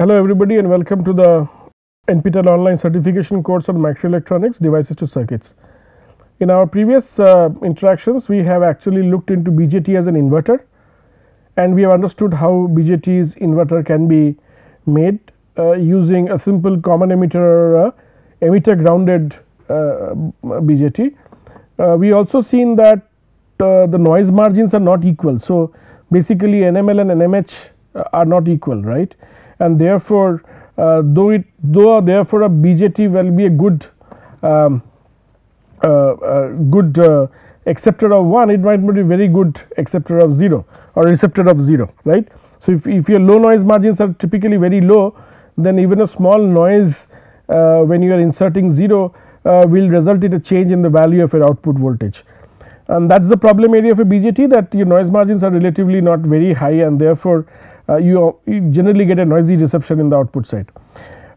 Hello everybody and welcome to the NPTEL online certification course on microelectronics devices to circuits. In our previous uh, interactions we have actually looked into BJT as an inverter and we have understood how BJT's inverter can be made uh, using a simple common emitter uh, emitter grounded uh, BJT. Uh, we also seen that uh, the noise margins are not equal. So, basically NML and NMH are not equal right and therefore, uh, though it though therefore a BJT will be a good um, uh, uh, good uh, acceptor of 1 it might not be very good acceptor of 0 or receptor of 0 right. So, if, if your low noise margins are typically very low then even a small noise uh, when you are inserting 0 uh, will result in a change in the value of your output voltage and that is the problem area of a BJT that your noise margins are relatively not very high and therefore you, you, generally get a noisy reception in the output side.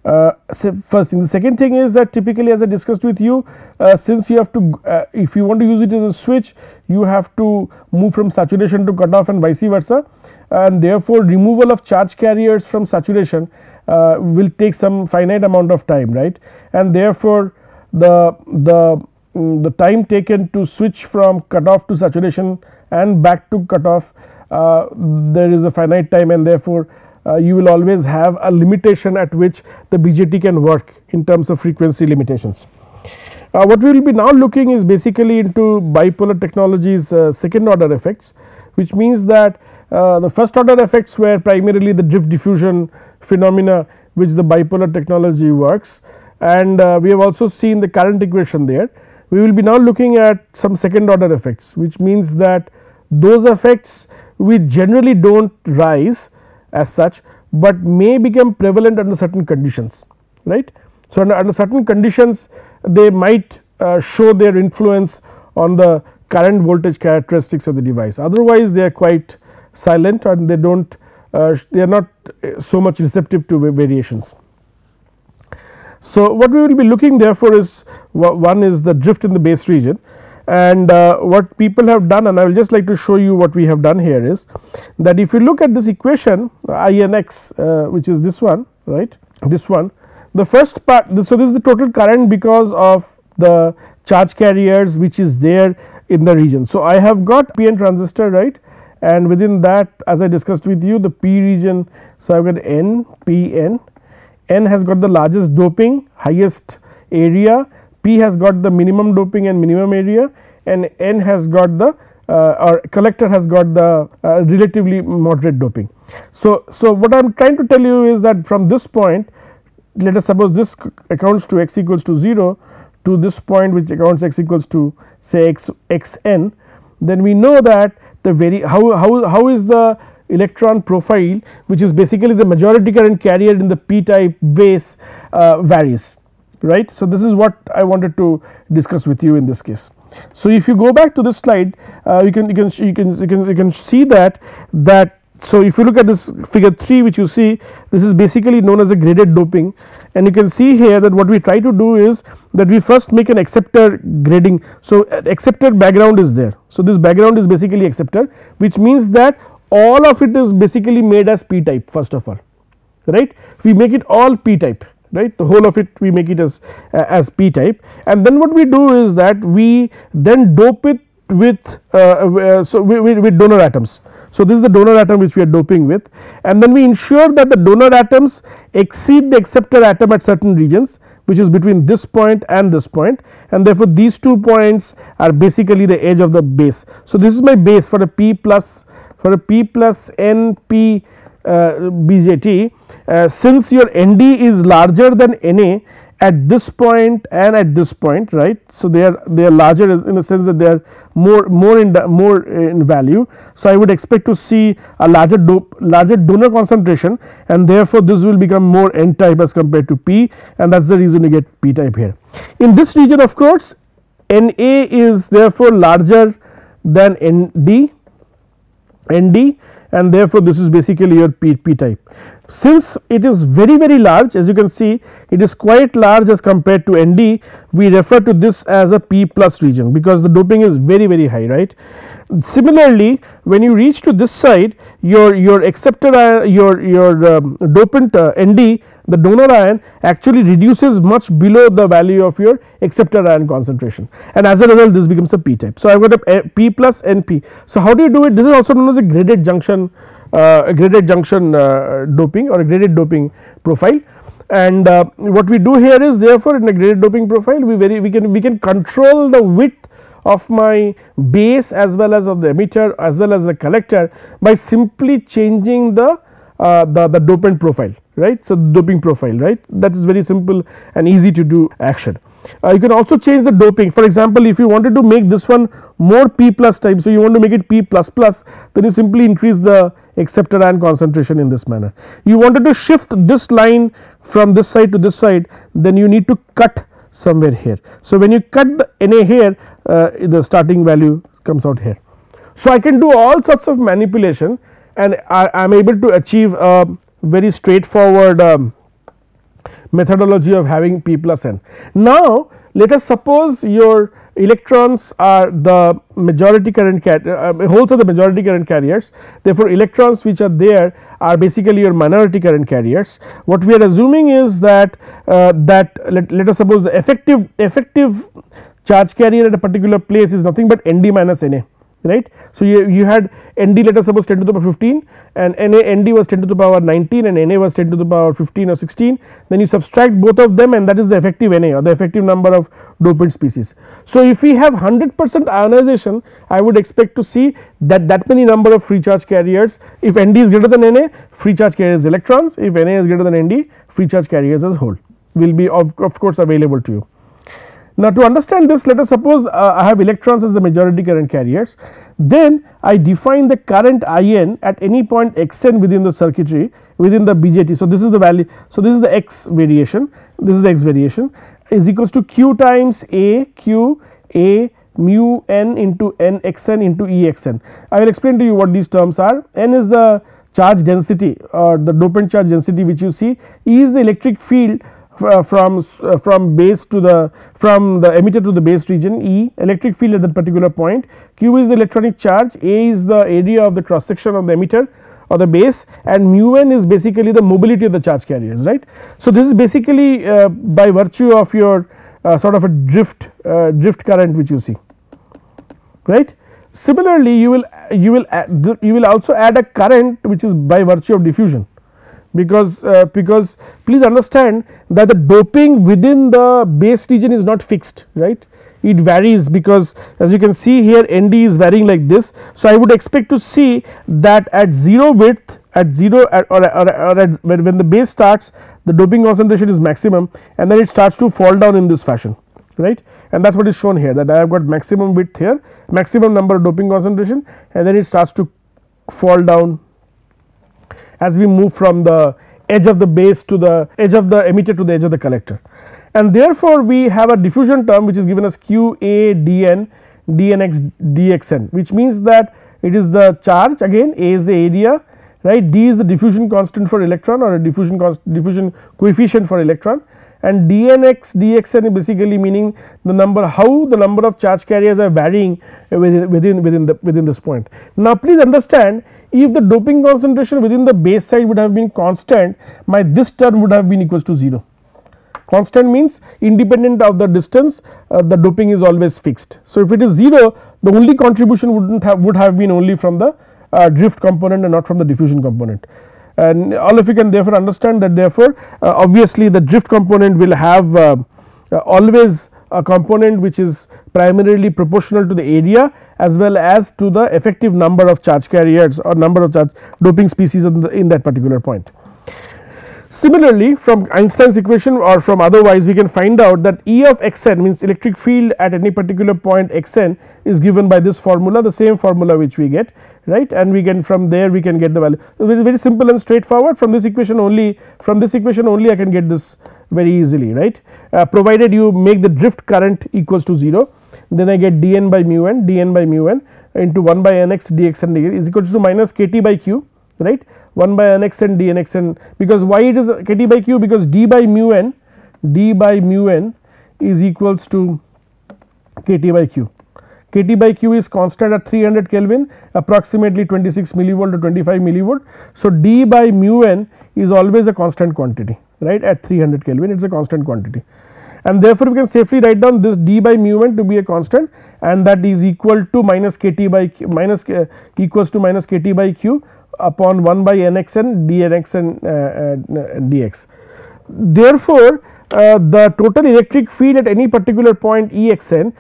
Uh, so first thing the second thing is that typically as I discussed with you uh, since you have to uh, if you want to use it as a switch you have to move from saturation to cutoff and vice versa and therefore removal of charge carriers from saturation uh, will take some finite amount of time right and therefore the the um, the time taken to switch from cutoff to saturation and back to cutoff uh, there is a finite time and therefore, uh, you will always have a limitation at which the BJT can work in terms of frequency limitations. Uh, what we will be now looking is basically into bipolar technologies uh, second order effects which means that uh, the first order effects were primarily the drift diffusion phenomena which the bipolar technology works and uh, we have also seen the current equation there. We will be now looking at some second order effects which means that those effects we generally do not rise as such, but may become prevalent under certain conditions right. So, under, under certain conditions they might uh, show their influence on the current voltage characteristics of the device otherwise they are quite silent and they do not uh, they are not uh, so much receptive to variations. So, what we will be looking therefore is one is the drift in the base region and uh, what people have done and I will just like to show you what we have done here is that if you look at this equation INX uh, which is this one right this one the first part this, so this is the total current because of the charge carriers which is there in the region. So, I have got PN transistor right and within that as I discussed with you the P region. So, I have got N P N N has got the largest doping highest area P has got the minimum doping and minimum area and N has got the uh, or collector has got the uh, relatively moderate doping. So, so what I am trying to tell you is that from this point let us suppose this accounts to x equals to 0 to this point which accounts x equals to say x x n then we know that the very how, how, how is the electron profile which is basically the majority current carrier in the p type base uh, varies right. So, this is what I wanted to discuss with you in this case. So, if you go back to this slide uh, you can you can you can you can you can see that that so if you look at this figure 3 which you see this is basically known as a graded doping and you can see here that what we try to do is that we first make an acceptor grading. So, acceptor background is there. So, this background is basically acceptor which means that all of it is basically made as p type first of all right we make it all p type right the whole of it we make it as uh, as p type and then what we do is that we then dope it with uh, uh, so with, with donor atoms. So, this is the donor atom which we are doping with and then we ensure that the donor atoms exceed the acceptor atom at certain regions which is between this point and this point and therefore, these two points are basically the edge of the base. So, this is my base for a p plus for a p plus n p BJT uh, since your ND is larger than NA at this point and at this point right. So, they are they are larger in the sense that they are more more in more in value. So, I would expect to see a larger dope larger donor concentration and therefore, this will become more N type as compared to P and that is the reason you get P type here. In this region of course, NA is therefore larger than ND ND and therefore, this is basically your P, P type. since it is very very large as you can see it is quite large as compared to ND we refer to this as a P plus region because the doping is very very high right. Similarly, when you reach to this side your your acceptor ion your your um, dopant uh, ND the donor ion actually reduces much below the value of your acceptor ion concentration and as a result this becomes a p type. So, I have got a p plus np. So, how do you do it this is also known as a graded junction uh, a graded junction uh, doping or a graded doping profile and uh, what we do here is therefore in a graded doping profile we very we can we can control the width of my base as well as of the emitter as well as the collector by simply changing the uh, the, the dopant profile right. So, doping profile right that is very simple and easy to do action. Uh, you can also change the doping for example, if you wanted to make this one more P plus type. So, you want to make it P plus plus then you simply increase the acceptor ion concentration in this manner. You wanted to shift this line from this side to this side then you need to cut somewhere here. So, when you cut the Na here uh, the starting value comes out here. So, I can do all sorts of manipulation and I am able to achieve a very straightforward um, methodology of having p plus n. Now, let us suppose your electrons are the majority current uh, holes are the majority current carriers therefore, electrons which are there are basically your minority current carriers. What we are assuming is that uh, that let, let us suppose the effective effective charge carrier at a particular place is nothing but ND minus NA right. So, you, you had ND let us suppose 10 to the power 15 and NA ND was 10 to the power 19 and NA was 10 to the power 15 or 16 then you subtract both of them and that is the effective NA or the effective number of dopant species. So, if we have 100 percent ionization I would expect to see that that many number of free charge carriers if ND is greater than NA free charge carriers electrons if NA is greater than ND free charge carriers as whole will be of, of course available to you. Now to understand this let us suppose uh, I have electrons as the majority current carriers then I define the current IN at any point xn within the circuitry within the BJT. So, this is the value. So, this is the x variation this is the x variation is equals to q times a q a mu n into n x n into e x n. I will explain to you what these terms are n is the charge density or the dopant charge density which you see E is the electric field from uh, from base to the from the emitter to the base region E electric field at that particular point Q is the electronic charge A is the area of the cross section of the emitter or the base and mu n is basically the mobility of the charge carriers right. So, this is basically uh, by virtue of your uh, sort of a drift uh, drift current which you see right. Similarly, you will you will you will also add a current which is by virtue of diffusion because uh, because please understand that the doping within the base region is not fixed right it varies because as you can see here ND is varying like this. So, I would expect to see that at 0 width at 0 at or, or, or at when, when the base starts the doping concentration is maximum and then it starts to fall down in this fashion right and that is what is shown here that I have got maximum width here maximum number of doping concentration and then it starts to fall down as we move from the edge of the base to the edge of the emitter to the edge of the collector. And therefore, we have a diffusion term which is given as q a dn dnx which means that it is the charge again a is the area right d is the diffusion constant for electron or a diffusion diffusion coefficient for electron and dnx dxn is basically meaning the number how the number of charge carriers are varying within within within the within this point. Now please understand if the doping concentration within the base side would have been constant my this term would have been equals to 0 constant means independent of the distance uh, the doping is always fixed. So, if it is 0 the only contribution would not have would have been only from the uh, drift component and not from the diffusion component and all of you can therefore understand that therefore uh, obviously the drift component will have uh, uh, always a component which is primarily proportional to the area as well as to the effective number of charge carriers or number of charge doping species in, the, in that particular point. Similarly, from Einstein's equation or from otherwise we can find out that E of xn means electric field at any particular point xn is given by this formula the same formula which we get right and we can from there we can get the value. So, it is very simple and straightforward from this equation only from this equation only I can get this very easily right uh, provided you make the drift current equals to 0 then I get dn by mu n dn by mu n into 1 by nx dx and is equal to minus kt by q right 1 by n x n d n because why it is k T by q because d by mu n d by mu n is equals to k T by q. k T by q is constant at 300 Kelvin approximately 26 millivolt to 25 millivolt. So, d by mu n is always a constant quantity right at 300 Kelvin it is a constant quantity and therefore, we can safely write down this d by mu n to be a constant and that is equal to minus k T by q minus k, equals to minus k T by q upon 1 by n x n d n x n uh, uh, dx. Therefore, uh, the total electric field at any particular point E x n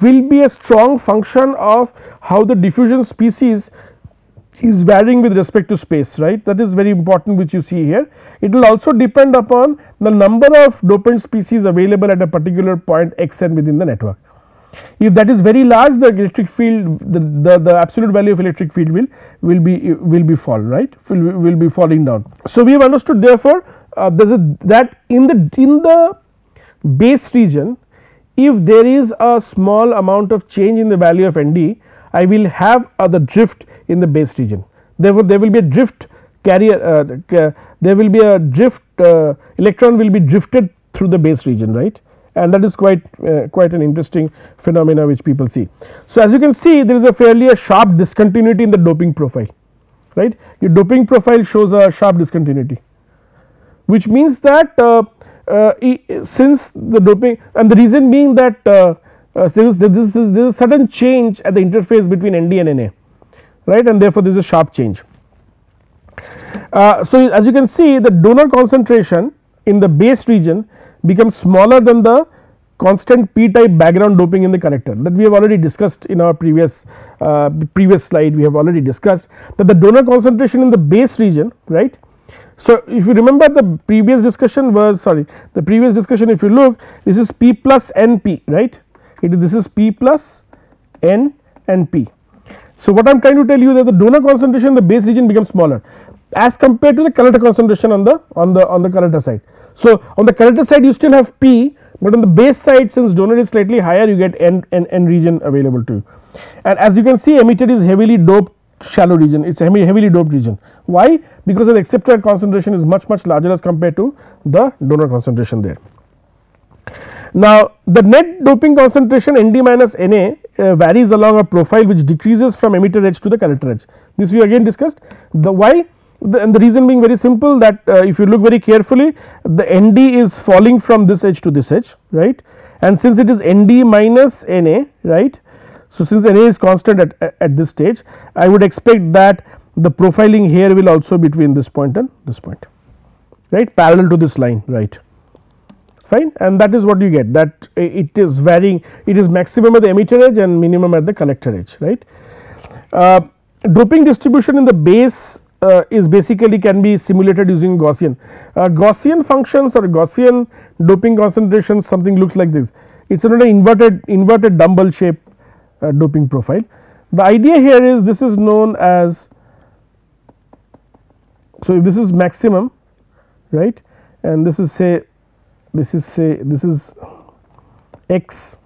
will be a strong function of how the diffusion species is varying with respect to space right that is very important which you see here. It will also depend upon the number of dopant species available at a particular point x n within the network. If that is very large the electric field the, the, the absolute value of electric field will will be will be fall right will, will be falling down. So, we have understood therefore, uh, a that in the in the base region if there is a small amount of change in the value of ND I will have uh, the drift in the base region. Therefore, there will be a drift carrier uh, there will be a drift uh, electron will be drifted through the base region right? And that is quite uh, quite an interesting phenomena which people see. So, as you can see there is a fairly a sharp discontinuity in the doping profile right? Your doping profile shows a sharp discontinuity which means that uh, uh, since the doping and the reason being that uh, since there is, there is a sudden change at the interface between ND and Na right and therefore, there is a sharp change. Uh, so, as you can see the donor concentration in the base region becomes smaller than the constant p type background doping in the collector that we have already discussed in our previous uh, previous slide we have already discussed that the donor concentration in the base region right. So, if you remember the previous discussion was sorry the previous discussion if you look this is p plus n p right it this is p plus n and p. So, what I am trying to tell you that the donor concentration in the base region becomes smaller as compared to the collector concentration on the on the on the collector side. So, on the collector side you still have P, but on the base side since donor is slightly higher you get N, N, N region available to you. And as you can see emitter is heavily doped shallow region it is a heavily doped region. Why? Because the acceptor concentration is much much larger as compared to the donor concentration there. Now, the net doping concentration Nd minus Na uh, varies along a profile which decreases from emitter edge to the collector edge. This we again discussed. The why? The, and the reason being very simple that uh, if you look very carefully the ND is falling from this edge to this edge right? And since it is ND minus NA right. So, since NA is constant at, at this stage I would expect that the profiling here will also between this point and this point right? Parallel to this line right fine and that is what you get that it is varying it is maximum at the emitter edge and minimum at the collector edge right. Uh, doping distribution in the base uh, is basically can be simulated using Gaussian. Uh, Gaussian functions or Gaussian doping concentrations something looks like this it is not an inverted inverted dumbbell shape uh, doping profile. The idea here is this is known as so if this is maximum right and this is say this is say this is x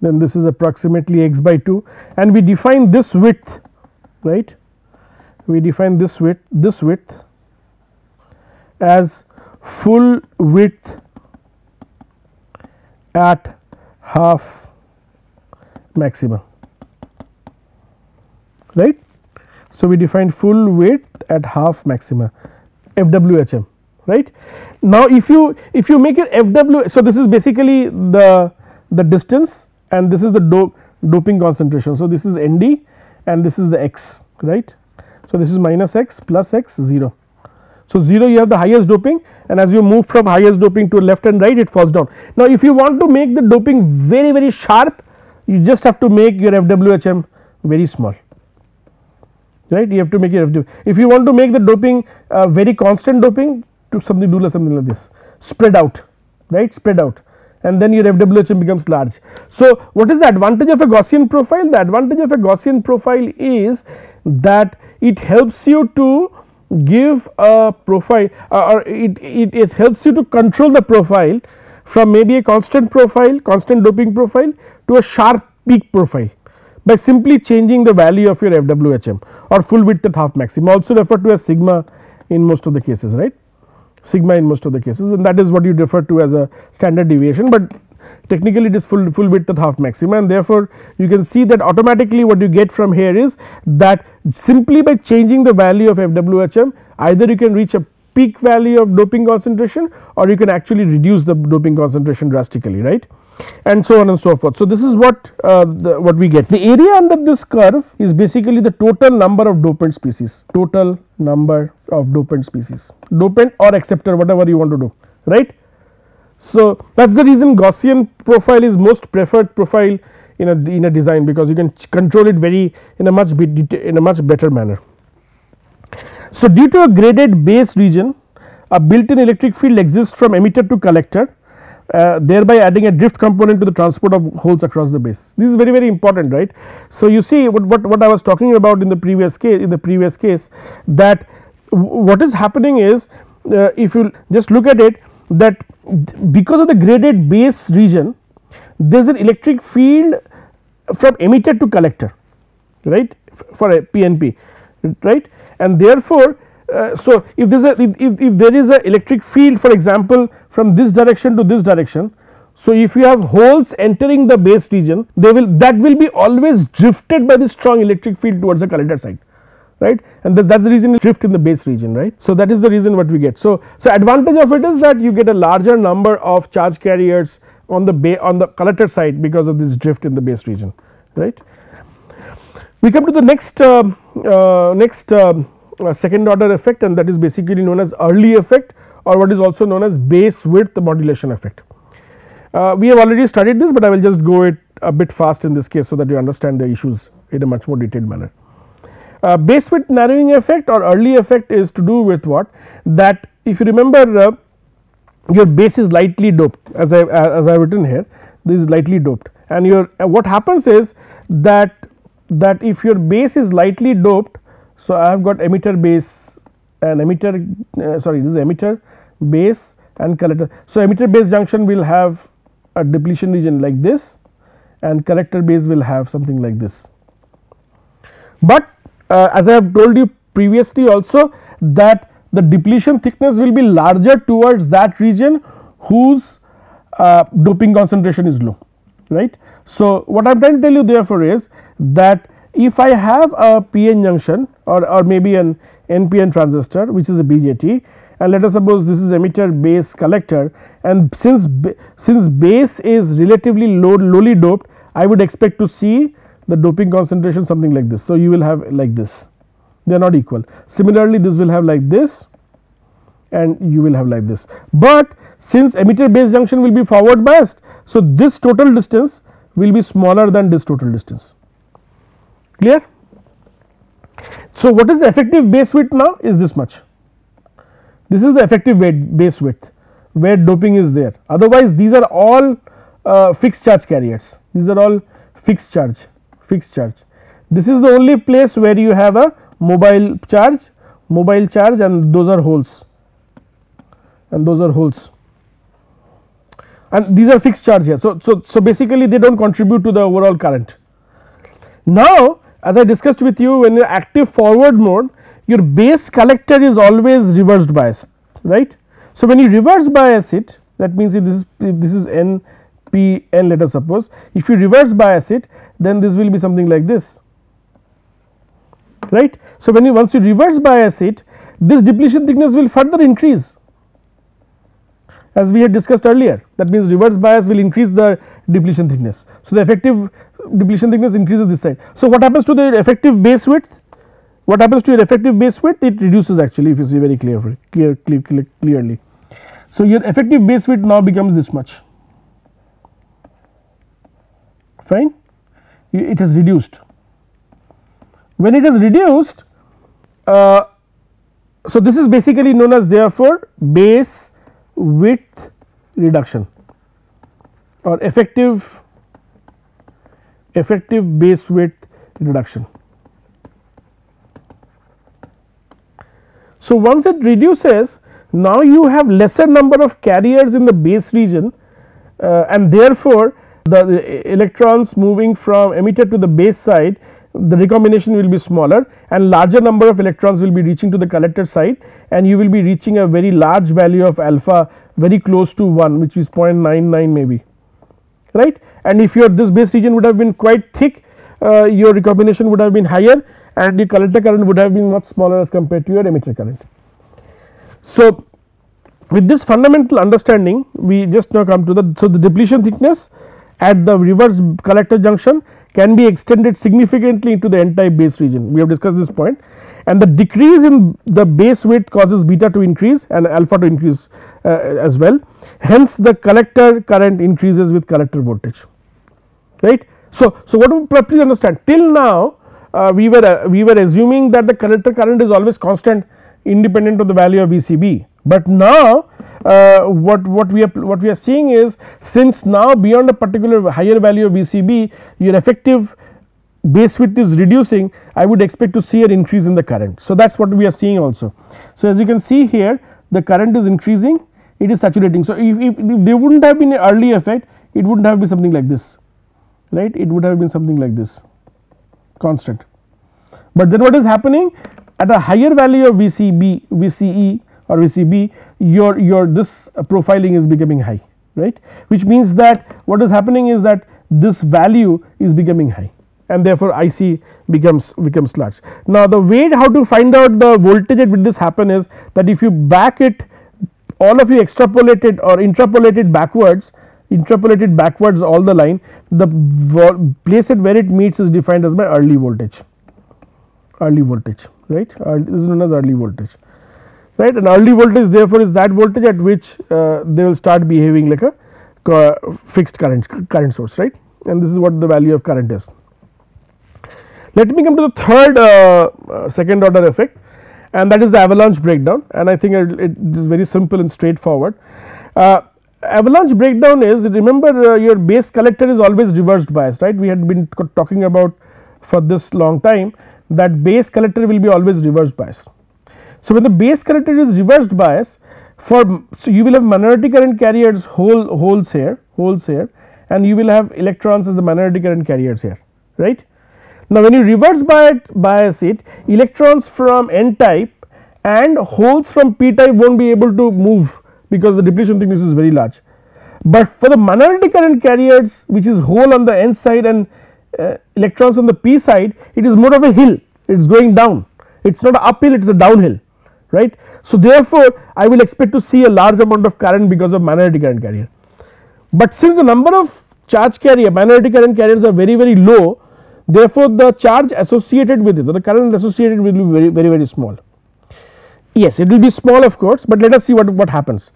then this is approximately x by 2 and we define this width right we define this width this width as full width at half maximum right. So, we define full width at half maxima FWHM right. Now, if you if you make it FW so this is basically the the distance and this is the dope doping concentration. So, this is ND and this is the X right so, this is minus x plus x 0. So, 0 you have the highest doping and as you move from highest doping to left and right it falls down. Now, if you want to make the doping very very sharp you just have to make your FWHM very small right you have to make your FW. If you want to make the doping uh, very constant doping to something do something like this. Spread out right? Spread out. And then your FWHM becomes large. So, what is the advantage of a Gaussian profile? The advantage of a Gaussian profile is that it helps you to give a profile uh, or it, it, it helps you to control the profile from maybe a constant profile constant doping profile to a sharp peak profile by simply changing the value of your FWHM or full width at half maximum. Also referred to as sigma in most of the cases right sigma in most of the cases and that is what you refer to as a standard deviation, but technically it is full full width at half maxima and therefore, you can see that automatically what you get from here is that simply by changing the value of FWHM either you can reach a peak value of doping concentration or you can actually reduce the doping concentration drastically right and so on and so forth. So, this is what uh, the, what we get the area under this curve is basically the total number of dopant species total number of dopant species dopant or acceptor whatever you want to do right. So, that is the reason Gaussian profile is most preferred profile in a in a design because you can control it very in a much in a much better manner. So, due to a graded base region a built in electric field exists from emitter to collector uh, thereby adding a drift component to the transport of holes across the base. This is very very important right. So, you see what, what, what I was talking about in the previous case in the previous case that what is happening is uh, if you just look at it that because of the graded base region there is an electric field from emitter to collector right for a PNP right and therefore, uh, so if there is a if, if, if there is a electric field for example from this direction to this direction. So, if you have holes entering the base region they will that will be always drifted by the strong electric field towards the collector side right and that is the reason it drift in the base region right. So, that is the reason what we get. So, so advantage of it is that you get a larger number of charge carriers on the on the collector side because of this drift in the base region right. We come to the next uh, uh, next uh, uh, second order effect and that is basically known as early effect or what is also known as base width modulation effect. Uh, we have already studied this, but I will just go it a bit fast in this case so that you understand the issues in a much more detailed manner. Uh, base width narrowing effect or early effect is to do with what that if you remember uh, your base is lightly doped as I as I have written here this is lightly doped and your uh, what happens is that that if your base is lightly doped so, I have got emitter base and emitter uh, sorry this is emitter base and collector. So, emitter base junction will have a depletion region like this and collector base will have something like this. But uh, as I have told you previously also that the depletion thickness will be larger towards that region whose uh, doping concentration is low right. So, what I am trying to tell you therefore is that if I have a PN junction or, or maybe an NPN transistor which is a BJT and let us suppose this is emitter base collector and since since base is relatively low lowly doped I would expect to see the doping concentration something like this. So, you will have like this they are not equal similarly this will have like this and you will have like this, but since emitter base junction will be forward biased. So, this total distance will be smaller than this total distance clear. So, what is the effective base width now is this much this is the effective base width where doping is there otherwise these are all uh, fixed charge carriers these are all fixed charge fixed charge this is the only place where you have a mobile charge mobile charge and those are holes and those are holes and these are fixed charge here. So, so, so basically they do not contribute to the overall current. Now, as I discussed with you when you are active forward mode your base collector is always reversed biased right. So, when you reverse bias it that means if this is if this is n p n let us suppose if you reverse bias it then this will be something like this right. So, when you once you reverse bias it this depletion thickness will further increase as we had discussed earlier that means reverse bias will increase the depletion thickness. So, the effective depletion thickness increases this side. So, what happens to the effective base width? What happens to your effective base width? It reduces actually if you see very clear, clear, clear, clear clearly. So, your effective base width now becomes this much fine it has reduced. When it is reduced uh, so this is basically known as therefore base width reduction or effective effective base width reduction. So, once it reduces now you have lesser number of carriers in the base region uh, and therefore, the, the electrons moving from emitter to the base side the recombination will be smaller and larger number of electrons will be reaching to the collector side and you will be reaching a very large value of alpha very close to 1 which is 0.99 maybe right and if your this base region would have been quite thick uh, your recombination would have been higher and the collector current would have been much smaller as compared to your emitter current. So, with this fundamental understanding we just now come to the so the depletion thickness at the reverse collector junction can be extended significantly into the n type base region. We have discussed this point. And the decrease in the base width causes beta to increase and alpha to increase as well hence the collector current increases with collector voltage right. So, so what do please understand till now uh, we were uh, we were assuming that the collector current is always constant independent of the value of VCB, but now uh, what what we are what we are seeing is since now beyond a particular higher value of VCB your effective base width is reducing I would expect to see an increase in the current. So, that is what we are seeing also. So, as you can see here the current is increasing it is saturating. So, if, if, if there would not have been an early effect it would not have been something like this right it would have been something like this constant. But then what is happening at a higher value of VCB VCE or VCB your your this profiling is becoming high right which means that what is happening is that this value is becoming high and therefore IC becomes becomes large. Now the way how to find out the voltage at which this happen is that if you back it all of you extrapolated or interpolated backwards interpolated backwards all the line the place at where it meets is defined as my early voltage early voltage right this is known as early voltage right and early voltage therefore is that voltage at which uh, they will start behaving like a fixed current current source right and this is what the value of current is. Let me come to the third uh, uh, second order effect and that is the avalanche breakdown and I think it, it is very simple and straightforward. Uh, avalanche breakdown is remember uh, your base collector is always reversed biased right we had been talking about for this long time that base collector will be always reversed bias. So, when the base collector is reversed bias for so you will have minority current carriers whole holes here holes here and you will have electrons as the minority current carriers here right. Now, when you reverse bias it electrons from n type and holes from p type will not be able to move because the depletion thickness is very large. But for the minority current carriers which is hole on the n side and uh, electrons on the p side it is more of a hill it is going down it is not uphill it is a downhill right. So therefore I will expect to see a large amount of current because of minority current carrier. But since the number of charge carrier minority current carriers are very very low therefore the charge associated with it or the current associated will be very very very small. Yes it will be small of course but let us see what, what happens.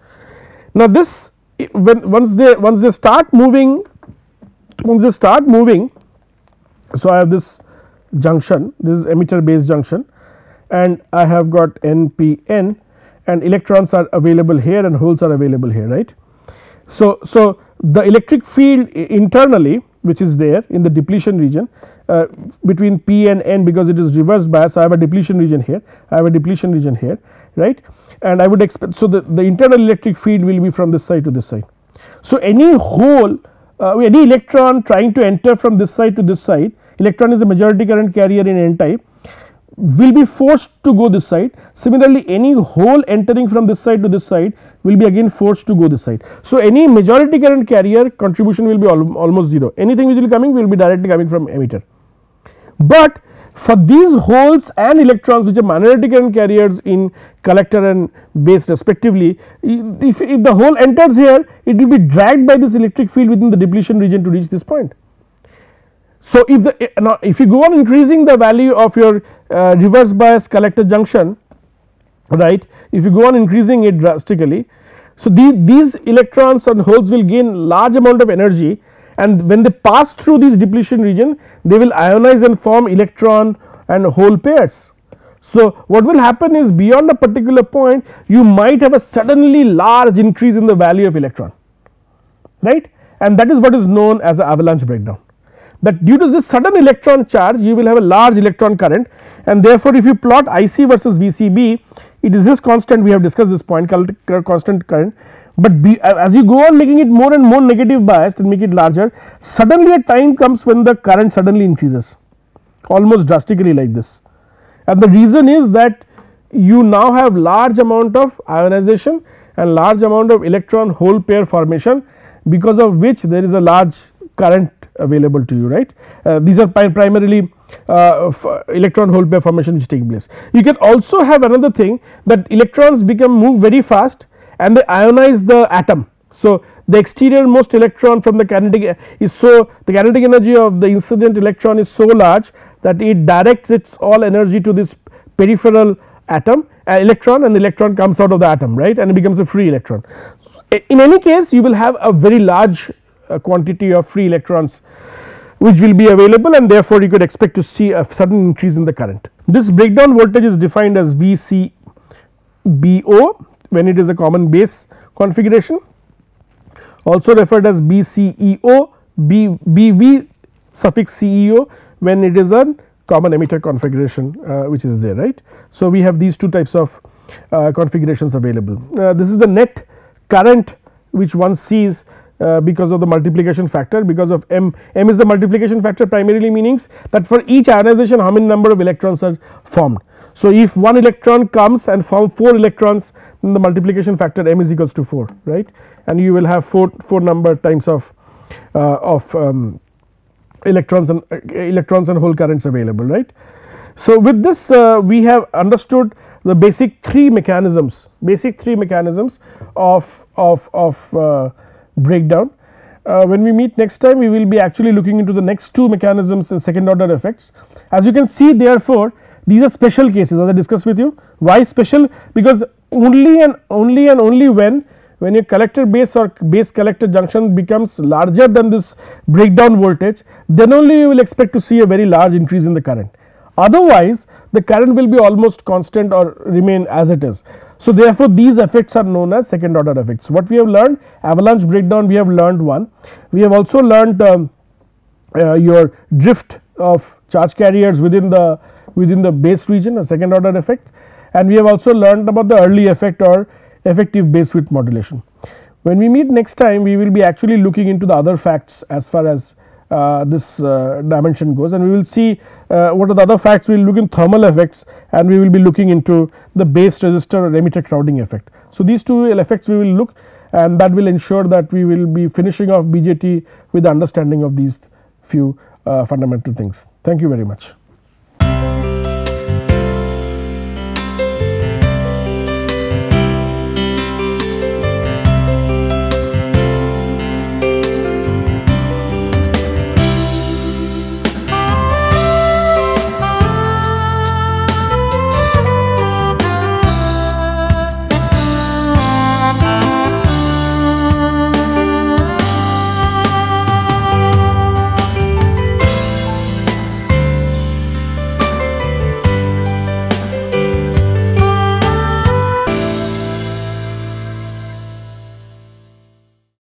Now this when once they once they start moving once they start moving so I have this junction this is emitter base junction and I have got NPN and electrons are available here and holes are available here right. So, so the electric field internally which is there in the depletion region uh, between P and N because it is reverse bias. So, I have a depletion region here I have a depletion region here right and I would expect so the, the internal electric field will be from this side to this side. So, any hole uh, any electron trying to enter from this side to this side electron is a majority current carrier in n type will be forced to go this side similarly any hole entering from this side to this side will be again forced to go this side. So, any majority current carrier contribution will be al almost 0 anything which will be coming will be directly coming from emitter. But for these holes and electrons which are minority current carriers in collector and base respectively if, if the hole enters here it will be dragged by this electric field within the depletion region to reach this point. So, if the now if you go on increasing the value of your uh, reverse bias collector junction right if you go on increasing it drastically. So, the, these electrons and holes will gain large amount of energy and when they pass through this depletion region they will ionize and form electron and hole pairs. So, what will happen is beyond a particular point you might have a suddenly large increase in the value of electron right and that is what is known as a avalanche breakdown that due to this sudden electron charge you will have a large electron current. And therefore if you plot IC versus VCB it is this constant we have discussed this point constant current. But as you go on making it more and more negative biased and make it larger suddenly a time comes when the current suddenly increases. Almost drastically like this. And the reason is that you now have large amount of ionization and large amount of electron hole pair formation because of which there is a large current available to you right. Uh, these are primarily uh, electron hole pair formation which take place. You can also have another thing that electrons become move very fast and they ionize the atom. So, the exterior most electron from the kinetic is so the kinetic energy of the incident electron is so large that it directs its all energy to this peripheral atom uh, electron and the electron comes out of the atom right and it becomes a free electron. In any case you will have a very large uh, quantity of free electrons which will be available and therefore you could expect to see a sudden increase in the current. This breakdown voltage is defined as VCBO when it is a common base configuration also referred as BCEO B, BV suffix CEO when it is a common emitter configuration uh, which is there right. So, we have these two types of uh, configurations available. Uh, this is the net current which one sees uh, because of the multiplication factor because of m, m is the multiplication factor primarily meanings that for each ionization how many number of electrons are formed. So, if one electron comes and form 4 electrons then the multiplication factor m is equals to 4 right and you will have 4, 4 number times of, uh, of um, electrons and uh, electrons and hole currents available right. So, with this uh, we have understood the basic 3 mechanisms basic 3 mechanisms of, of, of uh, breakdown. Uh, when we meet next time we will be actually looking into the next two mechanisms and second order effects. As you can see therefore, these are special cases as I discussed with you why special because only and only and only when when your collector base or base collector junction becomes larger than this breakdown voltage then only you will expect to see a very large increase in the current otherwise the current will be almost constant or remain as it is. So, therefore, these effects are known as second order effects. What we have learned avalanche breakdown we have learned one. We have also learned um, uh, your drift of charge carriers within the within the base region a second order effect and we have also learned about the early effect or effective base width modulation. When we meet next time we will be actually looking into the other facts as far as uh, this uh, dimension goes and we will see Uh, what are the other facts we will look in thermal effects and we will be looking into the base resistor or emitter crowding effect. So, these two effects we will look and that will ensure that we will be finishing off BJT with the understanding of these few uh, fundamental things. Thank you very much.